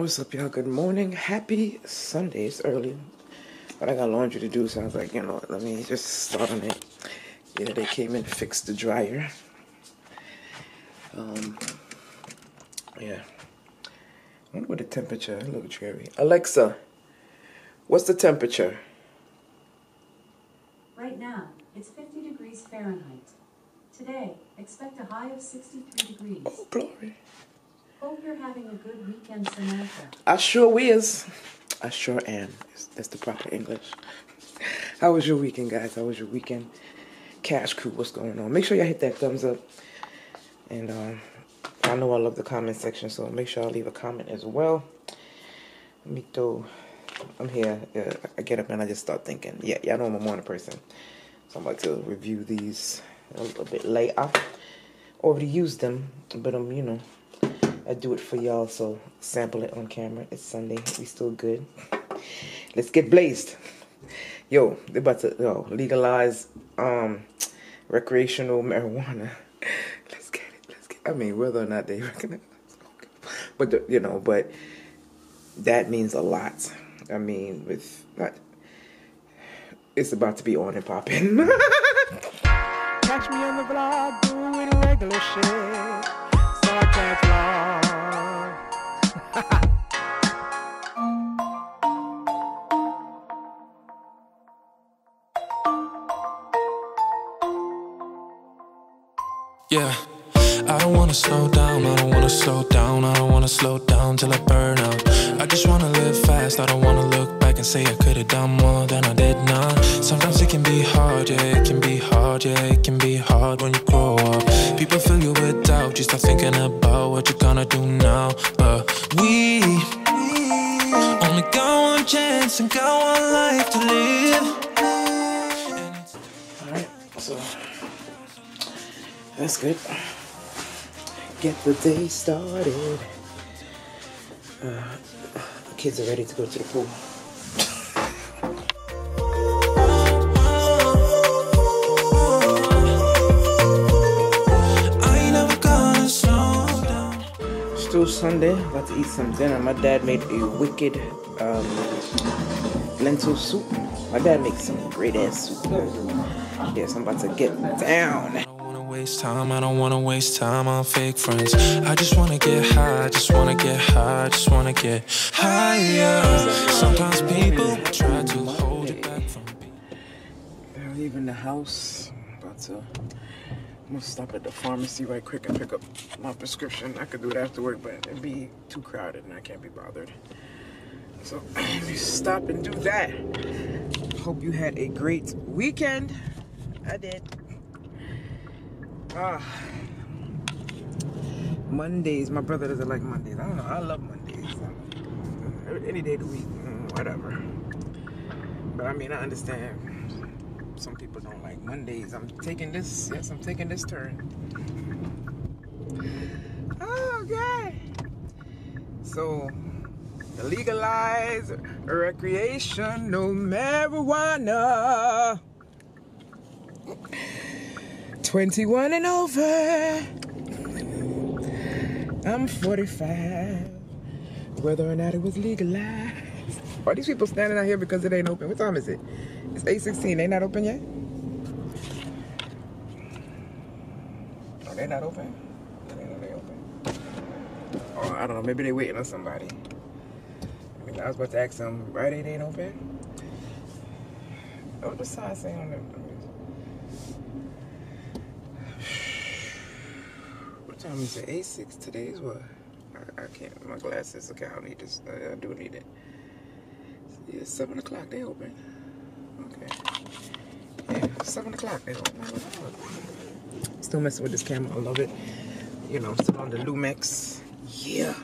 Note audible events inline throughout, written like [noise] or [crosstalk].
What's up, y'all? Good morning. Happy Sunday. It's early, but I got laundry to do, so I was like, you know, let me just start on it. Yeah, they came in and fixed the dryer. Um, yeah. I wonder what the temperature. It look dreary. Alexa, what's the temperature? Right now, it's 50 degrees Fahrenheit. Today, expect a high of 63 degrees. Oh, glory. Hope you're having a good weekend, Samantha. I sure is. I sure am. That's the proper English. How was your weekend, guys? How was your weekend? Cash Crew, what's going on? Make sure y'all hit that thumbs up. And um, I know I love the comment section, so make sure I leave a comment as well. Let me throw. I'm here. Uh, I get up and I just start thinking. Yeah, y'all know I'm a morning person. So I'm about to review these a little bit later. Already used them, but I'm, you know, I do it for y'all, so sample it on camera. It's Sunday. We still good. Let's get blazed. Yo, they're about to yo, legalize um recreational marijuana. [laughs] Let's get it. Let's get. I mean, whether or not they [laughs] recognize, but the, you know, but that means a lot. I mean, with not, it's about to be on and popping. [laughs] Catch me on the vlog doing regular shit, Yeah. I don't wanna slow down, I don't wanna slow down, I don't wanna slow down till I burn out. I just wanna live fast, I don't wanna look back and say I could've done more than I did now. Sometimes it can be hard, yeah, it can be hard, yeah, it can be hard when you grow up. People fill you with doubt, you start thinking about what you're gonna do now. But we only got one chance and got one life to live. Alright, so. That's good. Get the day started. Uh, the kids are ready to go to the pool. Still Sunday, about to eat some dinner. My dad made a wicked um, lentil soup. My dad makes some great ass soup. Yes, I'm about to get down waste time, I don't wanna waste time on fake friends. I just wanna get high, I just wanna get high, I just wanna get higher. Sometimes people try to hold it back from me. I'm leaving the house, about to. I'm gonna stop at the pharmacy right quick and pick up my prescription. I could do it after work, but it'd be too crowded and I can't be bothered. So [clears throat] stop and do that. Hope you had a great weekend. I did. Ah. Mondays. My brother doesn't like Mondays. I don't know. I love Mondays. Any day of the week, mm, whatever. But I mean, I understand. Some people don't like Mondays. I'm taking this. Yes, I'm taking this turn. God. So, legalize recreational marijuana. 21 and over. I'm 45. Whether or not it was legalized. Are these people standing out here because it ain't open? What time is it? It's 8.16. They not open yet? Are they not open? Oh, I don't know. Maybe they waiting on somebody. I, mean, I was about to ask them, Right, they ain't open? Oh, the sign saying on them. Time is it? A6. Today is what? I, I, can't. My glasses. Okay, I need this. I, uh, I do need it. Yeah, 7 o'clock. They open. Okay. Yeah, 7 o'clock. They open. Still messing with this camera. I love it. You know, still on the Lumix. Yeah.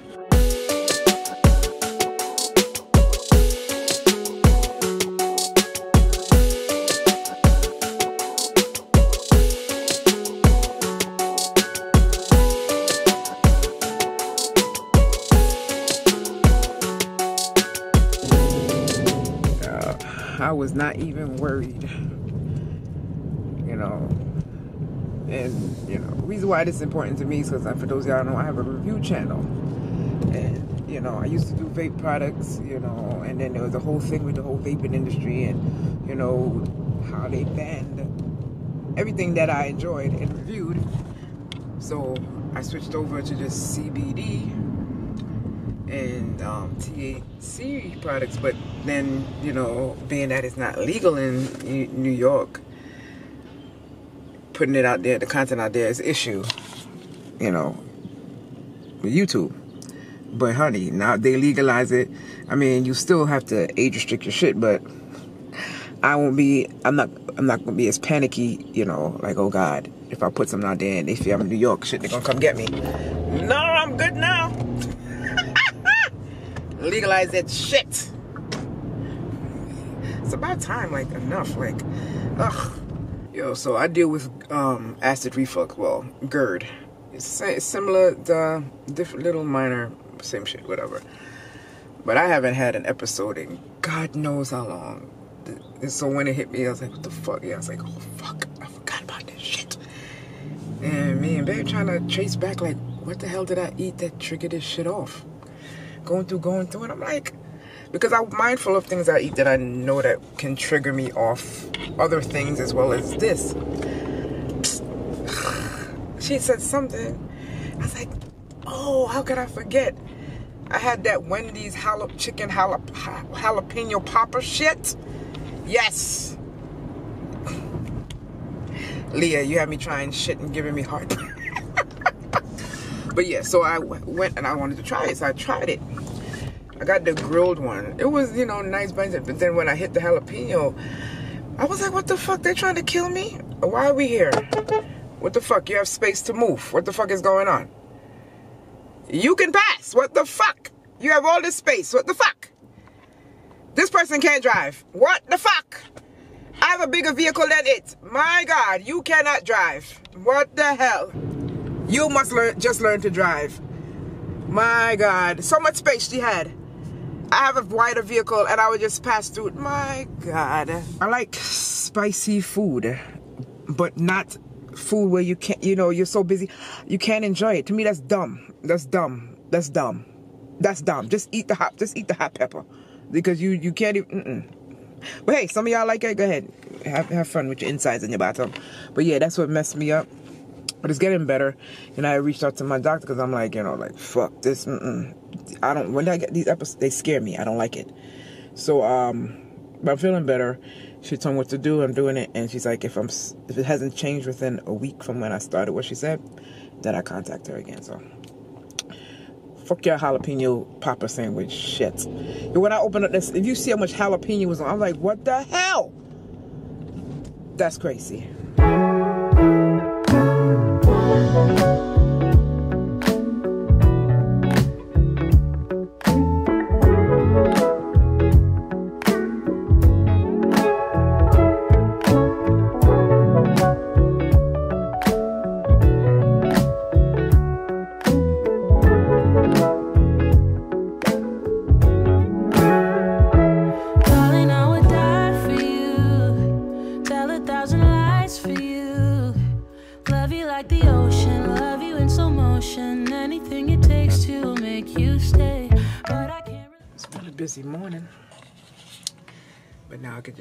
Not even worried. You know, and you know, reason why this is important to me is because I, uh, for those y'all know, I have a review channel, and you know, I used to do vape products, you know, and then there was a whole thing with the whole vaping industry and, you know, how they banned everything that I enjoyed and reviewed. So I switched over to just CBD and um, THC products, but then, you know, being that it's not legal in New York, putting it out there, the content out there is issue, you know, with YouTube. But honey, now they legalize it. I mean, you still have to age restrict your shit, but I won't be. I'm not. I'm not gonna be as panicky. You know, like oh god, if I put something out there and they feel I'm in New York, shit, they're gonna come get me. No, I'm good now. Legalize that shit. It's about time. Like enough. Like, ugh. Yo, so I deal with um, acid reflux. Well, GERD. It's similar, the different little minor, same shit, whatever. But I haven't had an episode in God knows how long. And so when it hit me, I was like, what the fuck? Yeah, I was like, oh fuck, I forgot about this shit. And me and babe trying to trace back, like, what the hell did I eat that triggered this shit off? Going through, going through, and I'm like, because I'm mindful of things I eat that I know that can trigger me off other things as well as this [sighs] she said something. I was like, oh, how could I forget? I had that Wendy's jalap chicken jalap jalapeno popper shit. Yes. [sighs] Leah, you had me trying shit and giving me heart. [laughs] but yeah, so I went and I wanted to try it, so I tried it. I got the grilled one. It was, you know, nice, but then when I hit the jalapeno, I was like, what the fuck? They trying to kill me? Why are we here? What the fuck? You have space to move. What the fuck is going on? You can pass. What the fuck? You have all this space. What the fuck? This person can't drive. What the fuck? I have a bigger vehicle than it. My God, you cannot drive. What the hell? You must learn, just learn to drive. My God, so much space she had. I have a wider vehicle and I would just pass through. My God. I like spicy food, but not food where you can't, you know, you're so busy, you can't enjoy it. To me, that's dumb. That's dumb. That's dumb. That's dumb. Just eat the hot, just eat the hot pepper, because you you can't even. Mm -mm. But hey, some of y'all like it. Go ahead, have have fun with your insides and your bottom. But yeah, that's what messed me up. But it's getting better, and I reached out to my doctor because I'm like, you know, like fuck this. Mm I don't. When I get these episodes, they scare me. I don't like it. So um, but I'm feeling better she told me what to do. I'm doing it, and she's like, if I'm if it hasn't changed within a week from when I started, what she said, then I contact her again. So fuck your jalapeno popper sandwich shit. And when I open up this, if you see how much jalapeno was on, I'm like, what the hell? That's crazy.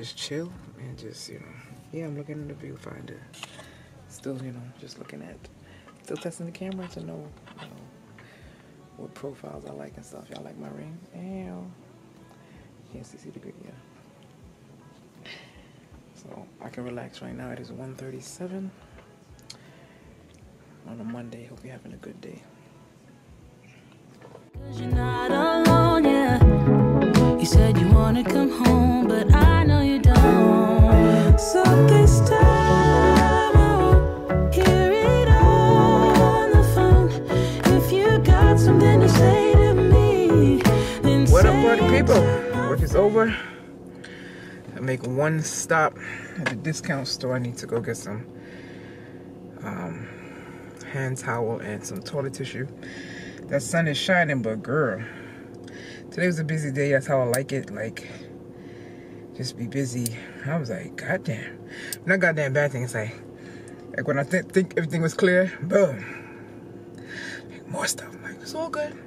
Just chill and just, you know, yeah, I'm looking in the viewfinder. Still, you know, just looking at, still testing the camera to know, you know, what profiles I like and stuff. Y'all like my ring? Damn. Can't see degree, yeah. So I can relax right now. It is 1.37 on a Monday. Hope you're having a good day. Wanna come home, but I know you don't. So this time hear it on the phone. If you got something to say to me, then What up, party people? Work is over. I make one stop at the discount store. I need to go get some um, hand towel and some toilet tissue. That sun is shining, but girl, today was a busy day. That's how I like it. Like, just be busy. I was like, goddamn. Not goddamn bad thing. It's like, like when I th think everything was clear, boom. more stuff. I'm like, it's all good.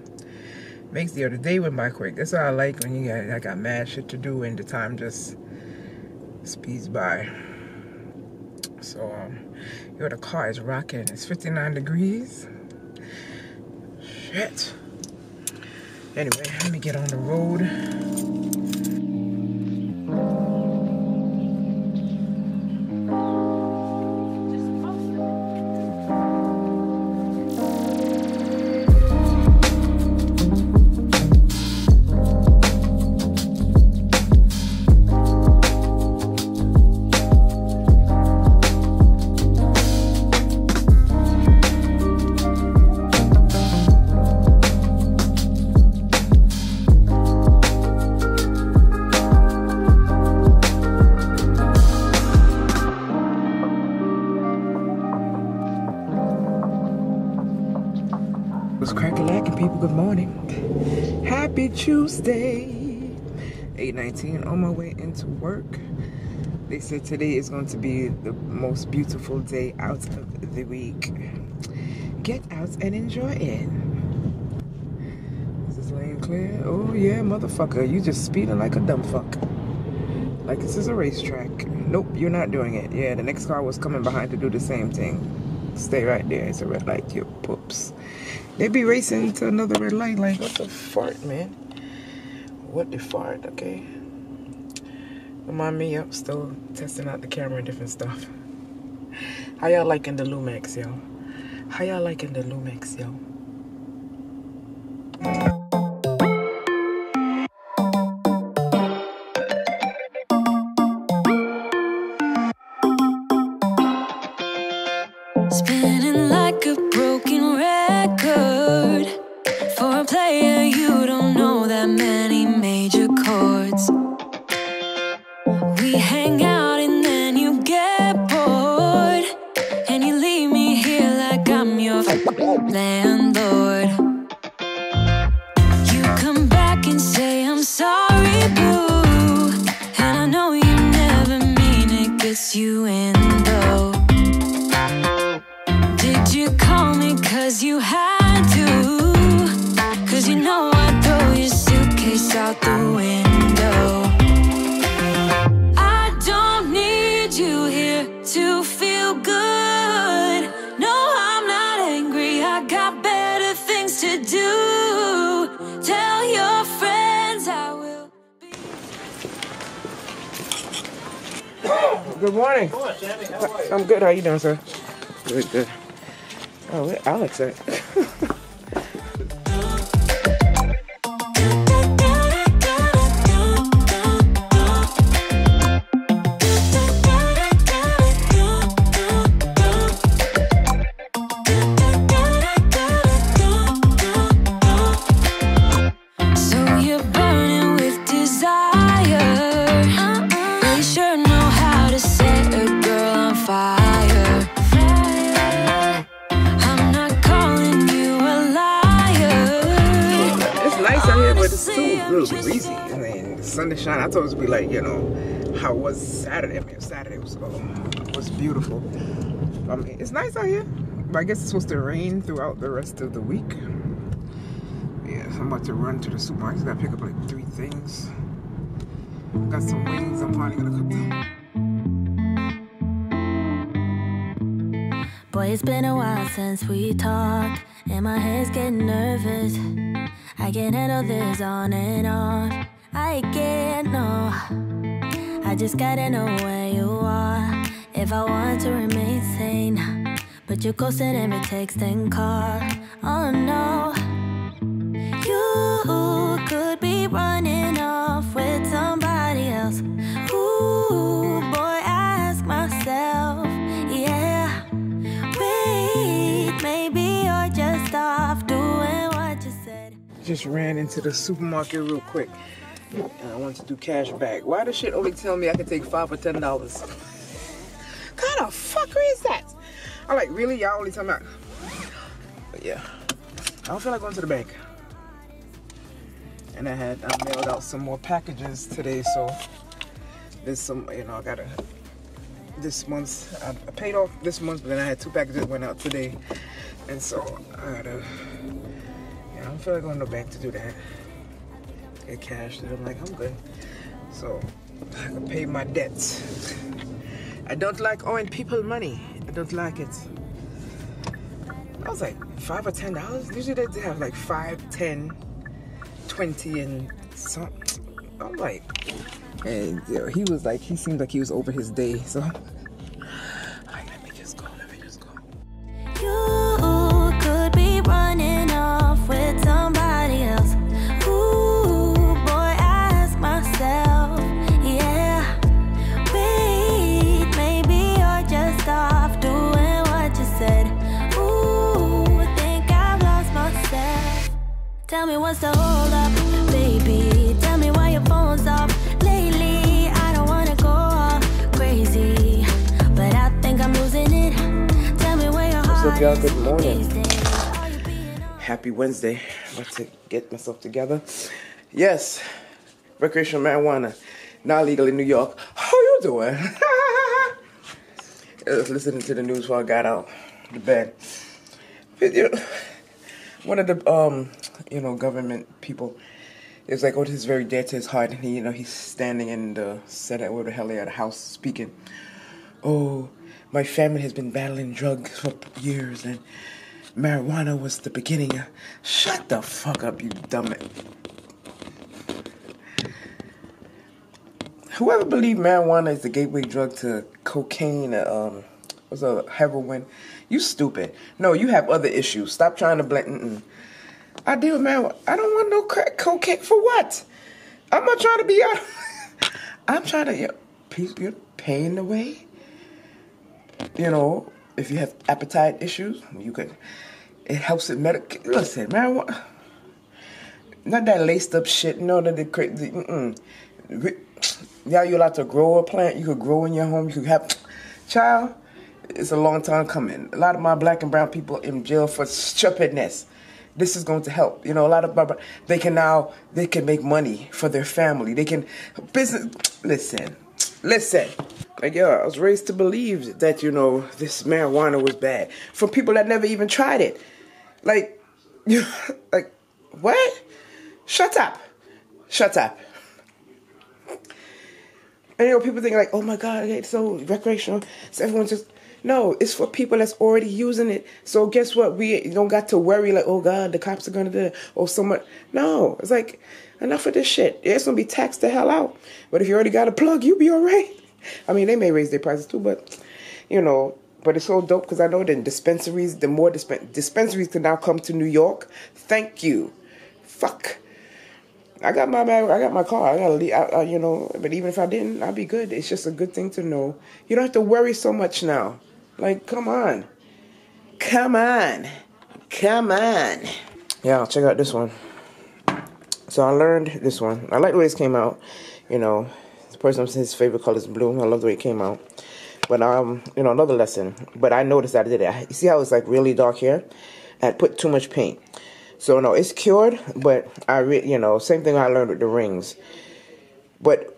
makes the other day went by quick. That's what I like when you got I got mad shit to do and the time just speeds by. So um yo the car is rocking. It's 59 degrees. Shit. Anyway, let me get on the road. Tuesday 819 on my way into work. They said today is going to be the most beautiful day out of the week. Get out and enjoy it. Is this lane clear? Oh yeah motherfucker. You just speeding like a dumb fuck. Like this is a racetrack. Nope you're not doing it. Yeah the next car was coming behind to do the same thing. Stay right there. It's a red light. You poops they be racing to another red light. Like, what the fart, man? What the fart, okay? Remind me, up, still testing out the camera and different stuff. How y'all liking the Lumix, yo? How y'all liking the Lumix, yo? Good. How you doing, sir? Good, good. Oh, where Alex at? [laughs] was Saturday. I mean, Saturday was, um, was beautiful. I mean, it's nice out here. But I guess it's supposed to rain throughout the rest of the week. Yeah, so I'm about to run to the supermarket. I Gotta pick up like three things. Got some wings. I'm probably gonna cook them. Boy, it's been a while since we talked, and my head's getting nervous. I can't handle this on and off. I can't know. I just gotta know where you are if I want to remain sane. But you're ghosting every text and call. Oh no. You could be running off with somebody else. Ooh, boy, I ask myself, yeah. Wait, maybe you're just off doing what you said. Just ran into the supermarket real quick. And I wanted to do cash back. Why does shit only tell me I can take five or ten dollars? kind of fuckery is that? I'm like, really? Y'all only tell me. I... But yeah, I don't feel like going to the bank. And I had I mailed out some more packages today, so there's some, you know, I gotta. This month I I paid off this month, but then I had two packages went out today, and so I gotta. You know, don't feel like going to the bank to do that. Get cash. And I'm like, I'm good. So I can pay my debts. I don't like owing people money. I don't like it. I was like, five or ten dollars? Usually they have like five, ten, twenty, and some. I'm like, and he was like, he seemed like he was over his day. So, what's the hold up, baby. Tell me why your phone's off lately. I don't wanna go all crazy, but I think I'm losing it. Tell me where your What's up, y'all? Good morning. these days. Are you? Happy Wednesday. About to get myself together. Yes, recreational marijuana, not legal in New York. How you doing? [laughs] I was listening to the news while I got out of the bed. One of the um, you know, government people is like, oh, this is very dear to his heart. And he, you know, he's standing in the Senate, where the hell they at, the House, speaking. Oh, my family has been battling drugs for years, and marijuana was the beginning. Of... Shut the fuck up, you dumb. Whoever believed marijuana is the gateway drug to cocaine, uh, um, what's a heroin? You stupid. No, you have other issues. Stop trying to blend. I deal with marijuana. I don't want no crack cocaine for what? I'm not trying to be out. [laughs] I'm trying to you know, peace, you know, pain away. You know, if you have appetite issues, you could. It helps it medic. Listen, marijuana. Not that laced up shit. No, that the crazy. Yeah, you're allowed to grow a plant. You could grow in your home. You could have. Child, it's a long time coming. A lot of my black and brown people in jail for stupidness. This is going to help. You know, a lot of my they can now they can make money for their family. They can business. Listen, listen. Like yeah, I was raised to believe that you know this marijuana was bad from people that never even tried it. Like, you [laughs] like what? Shut up, shut up. And you know, people think like, oh my God, it's so recreational. So everyone just no, it's for people that's already using it. So guess what? We don't got to worry like, oh God, the cops are gonna do it or so much. No, it's like enough of this shit. It's gonna be taxed the hell out. But if you already got a plug, you'll be all right. I mean, they may raise their prices too, but you know. But it's so dope because I know the dispensaries, the more dispen- dispensaries can now come to New York. Thank you. Fuck. I got my I got my car. I got to leave. I, I, you know, but even if I didn't, I'd be good. It's just a good thing to know. You don't have to worry so much now. Like, come on, come on, come on. Yeah, check out this one. So I learned this one. I like the way this came out. You know, the person his favorite color is blue. I love the way it came out. But um, you know, another lesson. But I noticed that I did it. You see how it's like really dark here? I put too much paint. So no, it's cured, but I re- you know, same thing I learned with the rings. But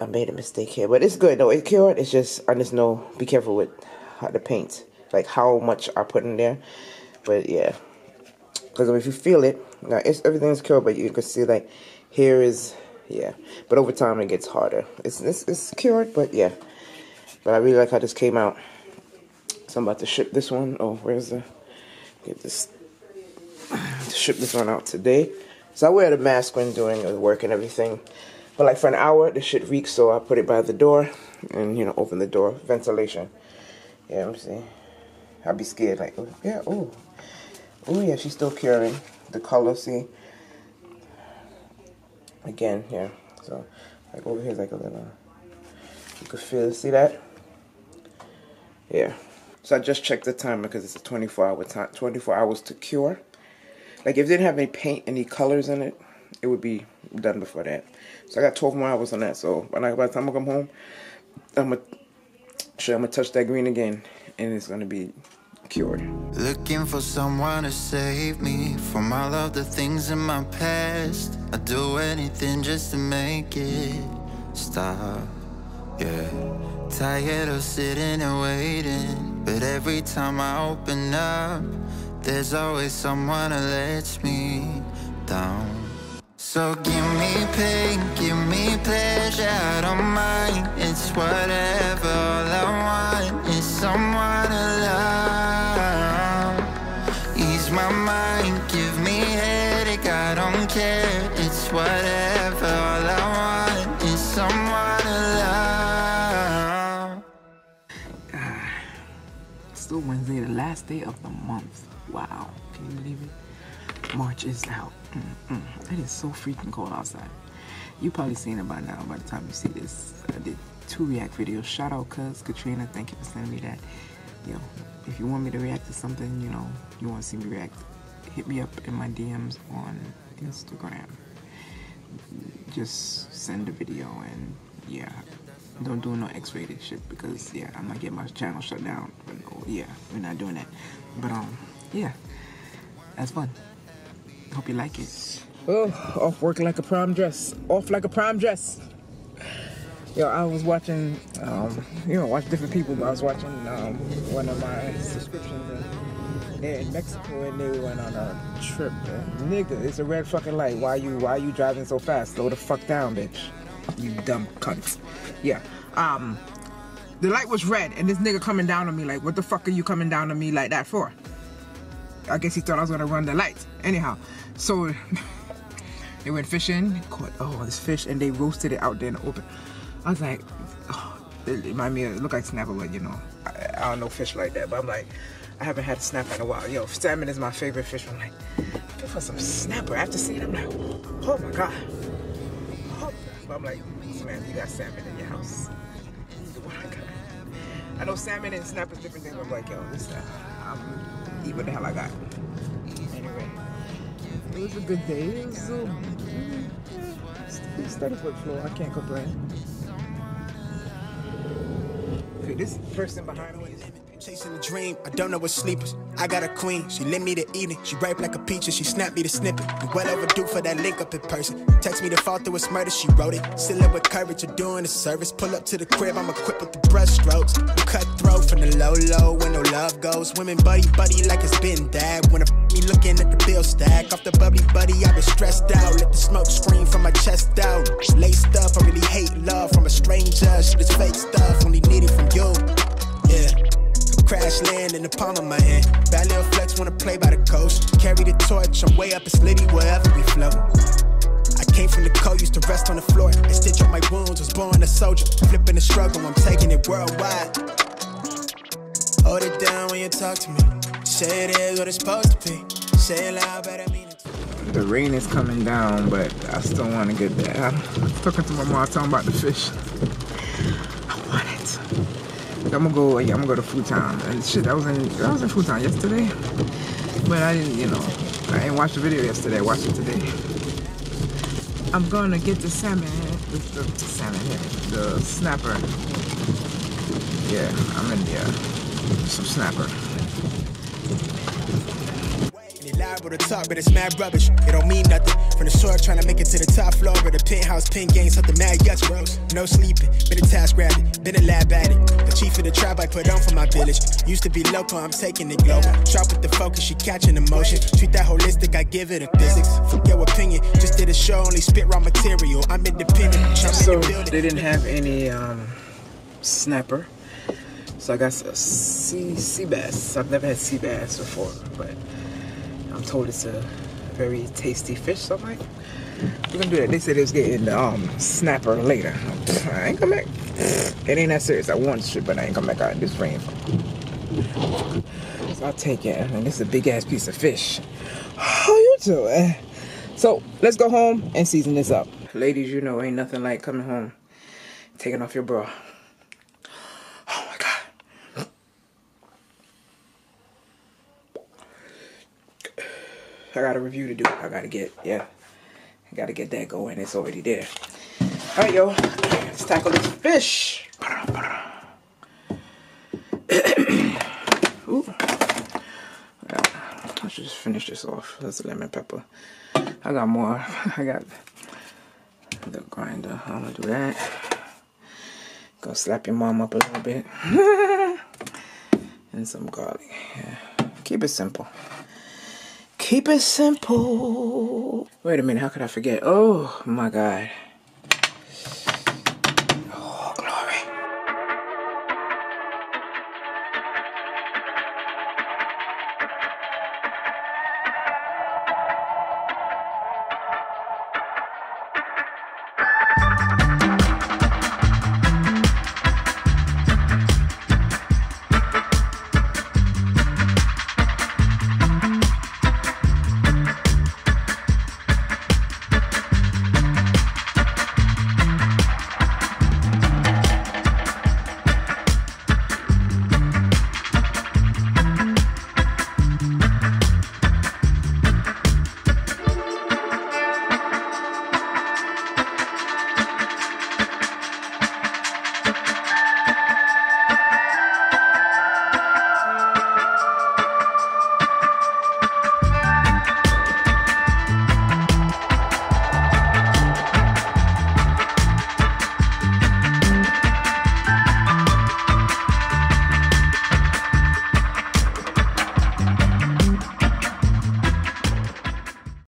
I made a mistake here, but it's good though. It's cured. It's just I just know be careful with how the paint, like how much I put in there. But yeah, because if you feel it, now it's everything's cured, but you can see like here is yeah. But over time it gets harder. It's it's, it's cured, but yeah. But I really like how this came out. So I'm about to ship this one. Oh, where's the get this to ship this one out today. So I wear the mask when doing the work and everything. But like for an hour, the shit reeks, so I put it by the door and you know open the door, ventilation. Yeah, let me see. I'd be scared like, oh, yeah, oh, oh yeah, she's still curing the color. See, again, yeah. So like over here's like a little. You could feel, see that? Yeah. So I just checked the timer because it's a 24 hour time, 24 hours to cure. Like if it didn't have any paint, any colors in it, it would be done before that. So I got 12 more hours on that. So by the time I come home, I'm gonna sure I'm gonna touch that green again, and it's gonna be cured. Looking for someone to save me from all of the things in my past. I'd do anything just to make it stop. Yeah. Tired of sitting and waiting, but every time I open up, there's always someone who lets me down. So give me pain, give me pleasure, I don't mind. It's whatever, all I want is someone to love. Ease my mind, give me headache, I don't care. It's whatever, all I want is someone to love. Still Wednesday, the last day of the month. Wow, can you believe it? March is out. Mm-mm. It is so freaking cold outside. You probably seen it by now. By the time you see this, I did two react videos. Shout out, cuz Katrina. Thank you for sending me that. Yo, if you want me to react to something, you know, you want to see me react, hit me up in my DMs on Instagram. Just send a video and yeah, don't do no X-rated shit because yeah, I might get my channel shut down. But oh, yeah, we're not doing that. But um, yeah, that's fun. Hope you like it. Oh, off work like a prom dress. Off like a prom dress. Yo, I was watching, um, you know, watch different people, but I was watching um, one of my subscriptions they're in Mexico and they went on a trip. And, nigga, it's a red fucking light. Why you why you driving so fast? Slow the fuck down, bitch. You dumb cunt. Yeah. Um the light was red and this nigga coming down on me like, what the fuck are you coming down on me like that for? I guess he thought I was gonna run the lights. Anyhow, so [laughs] they went fishing, caught oh this fish, and they roasted it out there in the open. I was like, oh, it reminded me of it looked like snapper, but you know, I, I don't know fish like that. But I'm like, I haven't had a snapper in a while. Yo, salmon is my favorite fish. I'm like, looking for some snapper. After seeing, it, I'm like, oh my god. Oh. But I'm like, man, you got salmon in your house. I know salmon and snapper is different things. But I'm like, yo, this I'm what the hell I got. Anyway, it was a good day. It was um, foot floor. I can't complain. This person behind me. Chasing a dream, I don't know what sleepers. I got a queen, she lit me to eating. She ripe like a peach and she snapped me the snippet. We well overdue for that link up in person. Text me to fall through a murder, she wrote it. Still live with courage, you're doing a service. Pull up to the crib, I'm equipped with the brush strokes. Cutthroat from the low low where no love goes. Women buddy buddy like it's been that. When a me looking at the bill stack. Off the bubbly buddy, I've been stressed out. Let the smoke scream from my chest out. Laced up, I really hate love from a stranger. Shit is fake stuff, only need it from you. Yeah. Crash land in the palm of my hand. Bad little flex wanna play by the coast. Carry the torch, I'm way up in Slitty wherever we flow. I came from the cold, used to rest on the floor and stitch up my wounds. Was born a soldier, flipping the struggle, I'm taking it worldwide. Hold it down when you talk to me. Say it is what it's supposed to be. Say it loud, but I mean it. The rain is coming down, but I still want to get there. I'm talking to my mom, talking about the fish. I want it. I'm gonna go. Yeah, I'm gonna go to Food Town. And uh, shit, I was in. I was in Food Town yesterday, but I didn't. You know, I didn't watch the video yesterday. I watched it today. I'm gonna get the salmon. The, the, the salmon head. The snapper. Yeah, I'm in there. Some snapper. Liable to talk, but it's mad rubbish. It don't mean nothing. From the shore, trying to make it to the top floor of the penthouse, pen game, something mad yes, bros. No sleeping, been a task rabbit, been a lab addict. The chief of the tribe I put on for my village. Used to be local, I'm taking it global. Sharp with the focus, she catching emotion. Treat that holistic, I give it a physics. Your opinion, just did a show, only spit raw material. I'm independent, I'm So in the building. they didn't have any um, snapper. So I got sea sea bass. I've never had sea bass before, but I'm told it's a very tasty fish. So I'm like, we're gonna do that. They said they was getting um, snapper later. I ain't come back. It ain't that serious. I want shit, but I ain't come back out in this rain. So I'll take it. And this is a big ass piece of fish. How you doing? So let's go home and season this up. Ladies, you know ain't nothing like coming home, taking off your bra. Oh my god. I got a review to do. I gotta get, yeah. I gotta get that going. It's already there. Alright, yo. Let's tackle this fish. [clears throat] Ooh. Yeah, I should just finish this off. That's lemon pepper. I got more. [laughs] I got the grinder. I'm gonna do that. Go slap your mom up a little bit. [laughs] and some garlic. Yeah. Keep it simple. Keep it simple. Wait a minute, how could I forget? Oh my God.